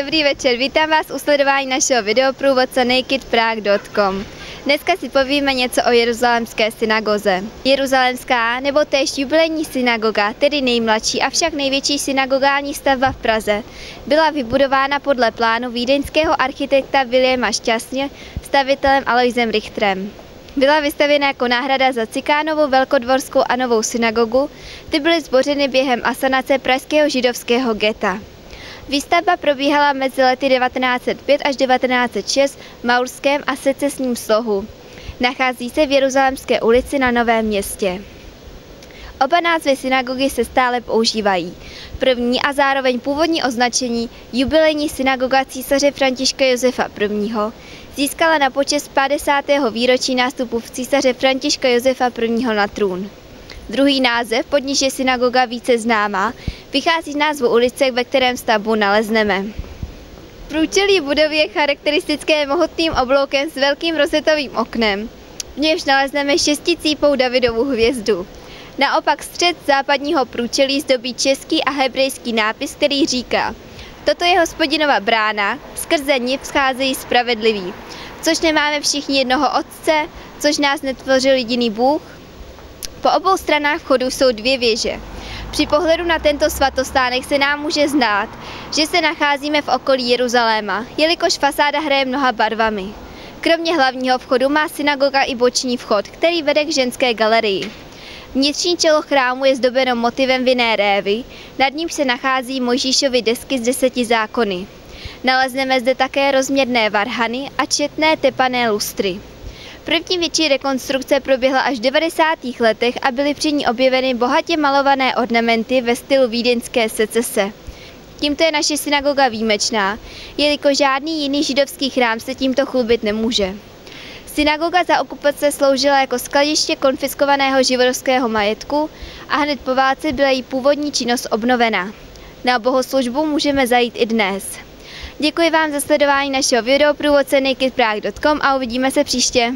Dobrý večer, vítám vás u sledování našeho videoprůvodce nakedprague.com. Dneska si povíme něco o jeruzalémské synagoze. Jeruzalémská nebo též jubilejní synagoga, tedy nejmladší, avšak největší synagogální stavba v Praze, byla vybudována podle plánu vídeňského architekta Williama Šťastně stavitelem Aloisem Richterem. Byla vystavěna jako náhrada za Cikánovou velkodvorskou a novou synagogu, ty byly zbořeny během asanace pražského židovského geta. Výstavba probíhala mezi lety 1905 až 1906 v Maurském a secesním slohu. Nachází se v Jeruzalémské ulici na Novém městě. Oba názvy synagogy se stále používají. První a zároveň původní označení jubilejní synagoga císaře Františka Josefa I. získala na počest 50. výročí nástupu v císaře Františka Josefa I. na trůn. Druhý název, pod níž je synagoga více známá, vychází z názvu ulice, ve kterém stavbu nalezneme. Průčelí budovy je charakteristické mohutným obloukem s velkým rozetovým oknem. V němž nalezneme šesticípou Davidovu hvězdu. Naopak střed západního průčelí zdobí český a hebrejský nápis, který říká Toto je hospodinova brána, skrze ní vzcházejí spravedliví, což nemáme všichni jednoho otce, což nás netvořil jediný Bůh, po obou stranách vchodu jsou dvě věže. Při pohledu na tento svatostánek se nám může znát, že se nacházíme v okolí Jeruzaléma, jelikož fasáda hraje mnoha barvami. Kromě hlavního vchodu má synagoga i boční vchod, který vede k ženské galerii. Vnitřní čelo chrámu je zdobeno motivem vinné révy, nad ním se nachází Mojžíšovy desky z deseti zákony. Nalezneme zde také rozměrné varhany a četné tepané lustry. První větší rekonstrukce proběhla až v 90. letech a byly při ní objeveny bohatě malované ornamenty ve stylu vídeňské secese. Tímto je naše synagoga výjimečná, jelikož žádný jiný židovský chrám se tímto chlubit nemůže. Synagoga za okupace sloužila jako skladiště konfiskovaného židovského majetku a hned po válce byla její původní činnost obnovena. Na bohoslužbu můžeme zajít i dnes. Děkuji vám za sledování našeho videoprůvodce nakedprague.com a uvidíme se příště.